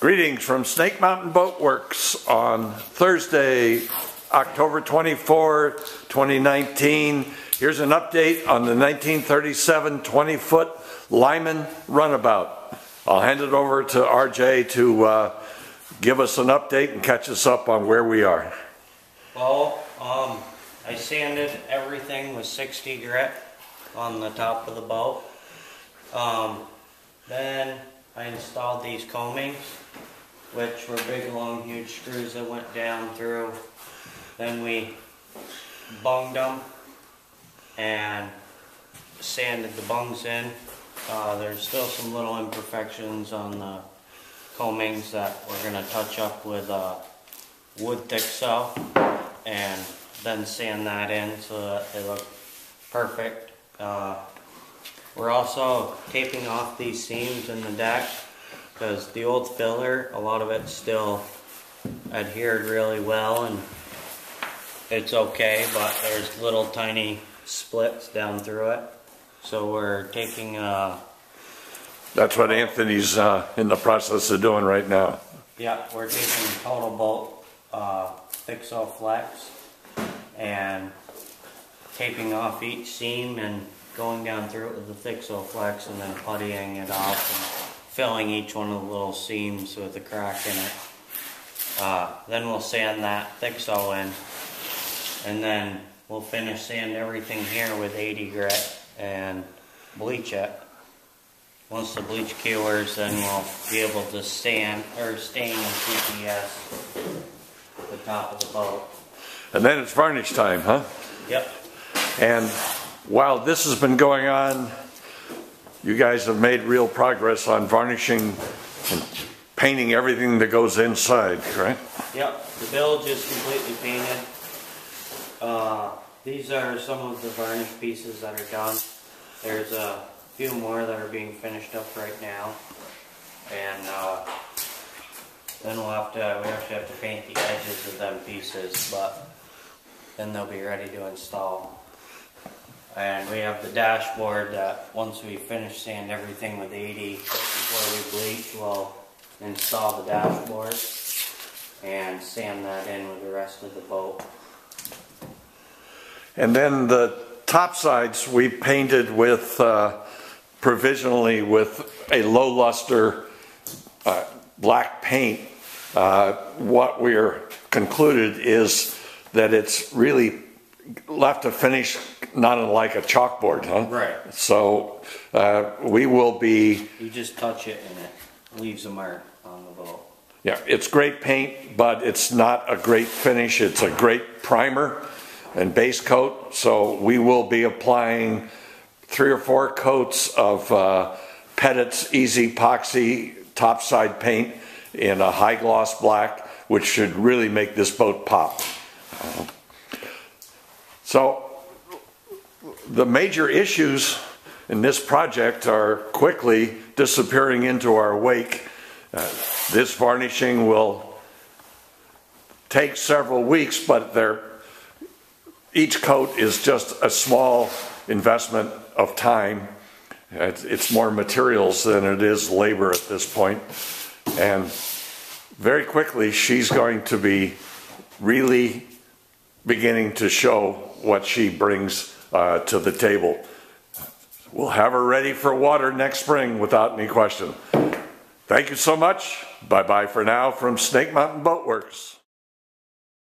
Greetings from Snake Mountain Boat Works on Thursday, October 24, 2019. Here's an update on the 1937 20-foot Lyman runabout. I'll hand it over to RJ to uh, give us an update and catch us up on where we are. Well, um, I sanded everything with 60 grit on the top of the boat. Um, then I installed these coamings, which were big, long, huge screws that went down through. Then we bunged them and sanded the bungs in. Uh, there's still some little imperfections on the coamings that we're going to touch up with uh, wood Thixo and then sand that in so that they look perfect. Uh, we're also taping off these seams in the deck because the old filler, a lot of it still adhered really well and it's okay, but there's little tiny splits down through it. So we're taking, uh, That's what Anthony's uh, in the process of doing right now. yeah, we're taking TotalBoat, uh, Thixo Flex and taping off each seam and going down through it with the Thixo Flex and then puttying it off and filling each one of the little seams with a crack in it. Uh, then we'll sand that Thixo in and then we'll finish sand everything here with 80 grit and bleach it. Once the bleach cures, then we'll be able to sand or stain the CPES the top of the boat. And then it's varnish time, huh? Yep. And while this has been going on, you guys have made real progress on varnishing and painting everything that goes inside, correct? Yep. The bilge is completely painted. Uh, these are some of the varnish pieces that are done. There's a few more that are being finished up right now. And uh, then we'll have to, we actually have to paint the edges of them pieces, but then they'll be ready to install. And we have the dashboard that once we finish sand everything with 80, before we bleach, we'll install the dashboard and sand that in with the rest of the boat. And then the top sides we painted with uh, provisionally with a low luster uh, black paint. Uh, what we're concluded is that it's really left to finish not unlike a chalkboard, huh? Right. So uh, we will be, You just touch it and it leaves a mark on the boat. yeah, it's great paint, but it's not a great finish. It's a great primer and base coat. So we will be applying three or four coats of uh, Pettit's Easy Epoxy topside paint in a high gloss black, which should really make this boat pop. So the major issues in this project are quickly disappearing into our wake. Uh, this varnishing will take several weeks, but each coat is just a small investment of time. It's more materials than it is labor at this point. And very quickly, she's going to be really beginning to show what she brings uh, to the table. We'll have her ready for water next spring without any question. Thank you so much. Bye bye for now from Snake Mountain Boat Works.